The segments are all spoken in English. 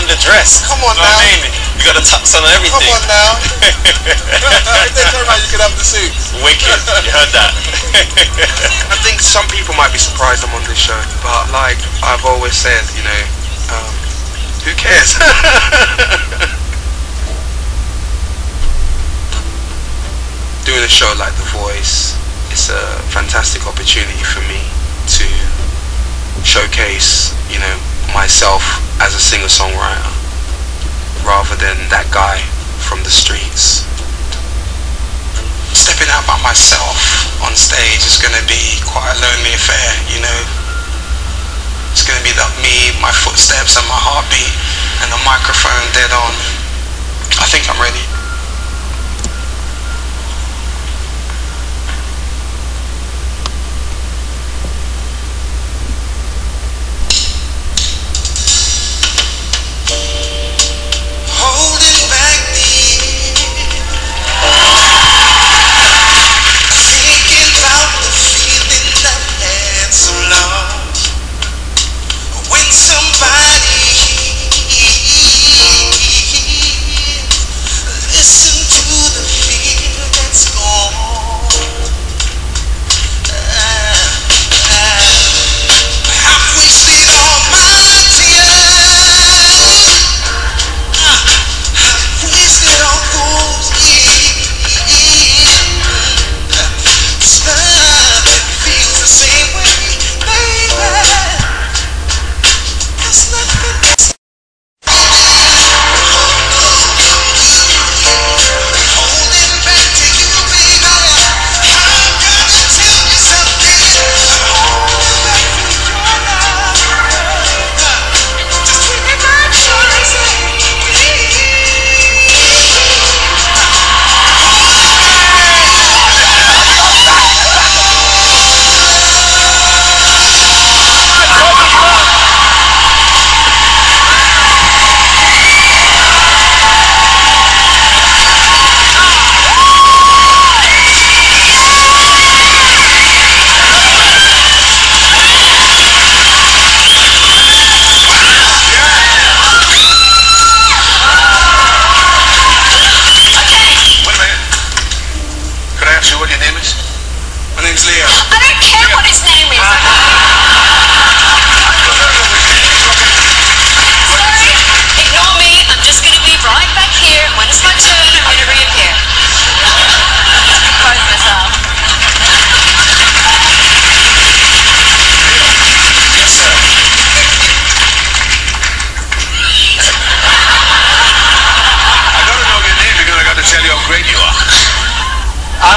underdressed. Come on you know now. What I mean, you got the tux on and everything. Come on now. they turn around, you could have the suit. Wicked. You heard that. I think some people might be surprised I'm on this show, but like I've always said, you know, um, who cares? Doing a show like The Voice, it's a fantastic opportunity for me to showcase, you know, myself as a singer-songwriter rather than that guy from the streets. Stepping out by myself on stage is going to be quite a lonely affair, you know. It's going to be that me, my footsteps and my heartbeat and the microphone dead on. I think I'm ready.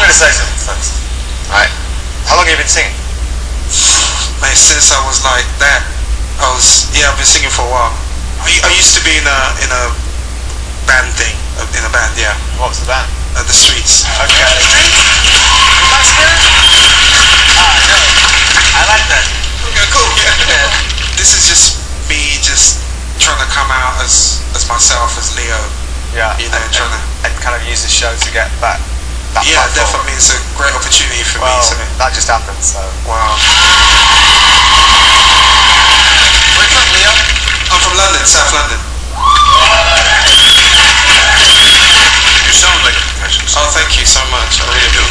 I'm gonna say something first. Alright. How long have you been singing? Man, since I was like that, I was yeah, I've been singing for a while. I, I used to be in a in a band thing, uh, in a band, yeah, What was the band? at the streets. Okay. Ah, no. I like that. Okay, cool. Yeah. This is just me, just trying to come out as as myself, as Leo. Yeah. You know, and, trying to. and kind of use the show to get that. That Yeah, platform. definitely, it's a great opportunity for Well, me. So, that just happened, so. wow. Where from, Leo? I'm from London, South London. You sound like a professional. Oh, thank you so much. I really do.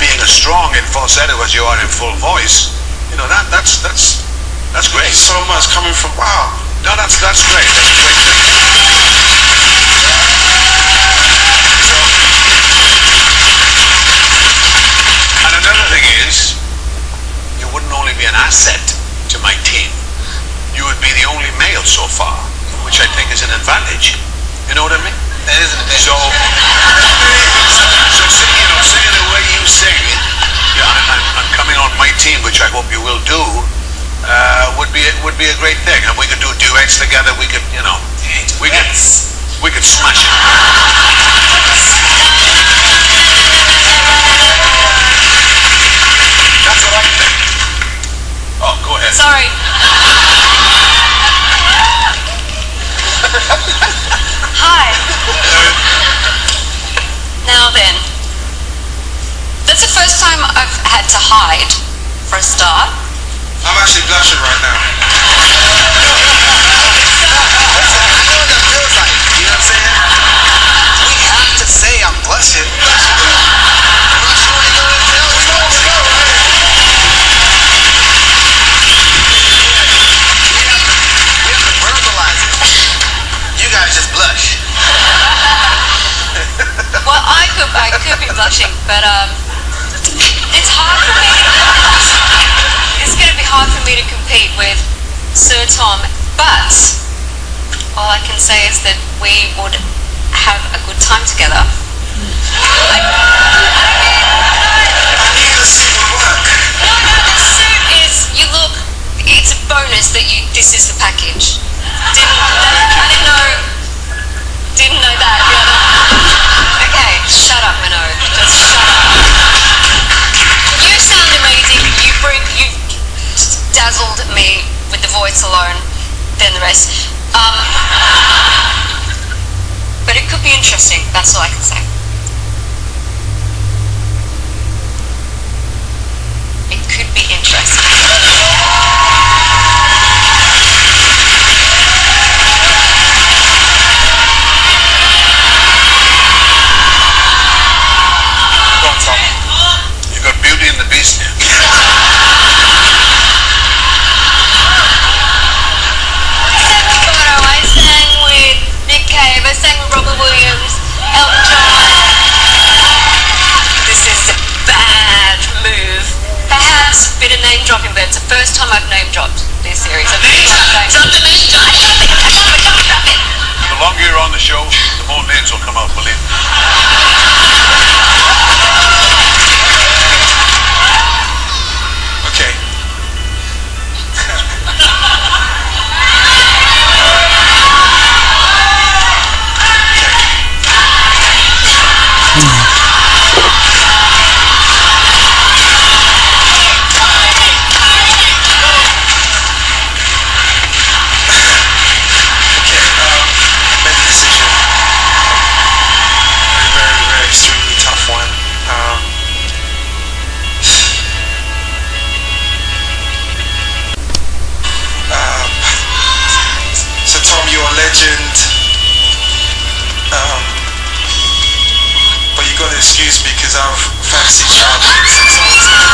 Being as strong in falsetto as you are in full voice, you know that that's that's that's great. So much coming from wow. No, that's that's great. That's a great thing. Be a great thing. And we could do duets together. We could, you know, we could we could smash it. That's what I think. Oh, go ahead. Sorry. Hi. Now then. That's the first time I've had to hide, for a start. I'm actually blushing right now. I know what that feels like. You know what I'm saying? We have to say I'm blushing. Me to compete with Sir Tom, but all I can say is that we would have a good time together. I, need to see the work. no, no, the suit is. You look. It's a bonus that you. This is the package. Didn't. I didn't know. Didn't know that. Okay, shut up, Minogue. Dazzled me with the voice alone. Then the rest. Um. But it could be interesting. That's all I can say. It could be interesting. The will come out, believe but you got